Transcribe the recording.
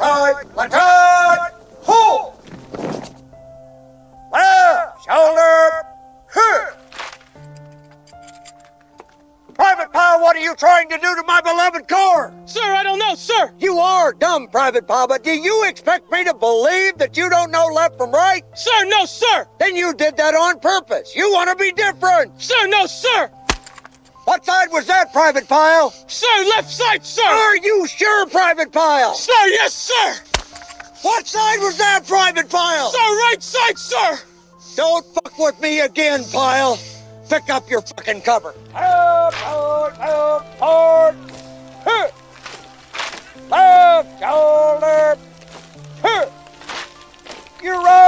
right, hold! Left, shoulder, here! Private Pyle, what are you trying to do to my beloved car? Sir, I don't know, sir! You are dumb, Private Pyle, but do you expect me to believe that you don't know left from right? Sir, no, sir! Then you did that on purpose. You want to be different. Sir, no, sir! What side was that, Private Pyle? Sir, left side, sir! Are you sure, Private Pyle? Sir, yes, sir! What side was that, Private Pyle? Sir, right side, sir! Don't fuck with me again, Pyle! Pick up your fucking cover. Out, out, out, heart. Huh. Left shoulder! Huh. You're right!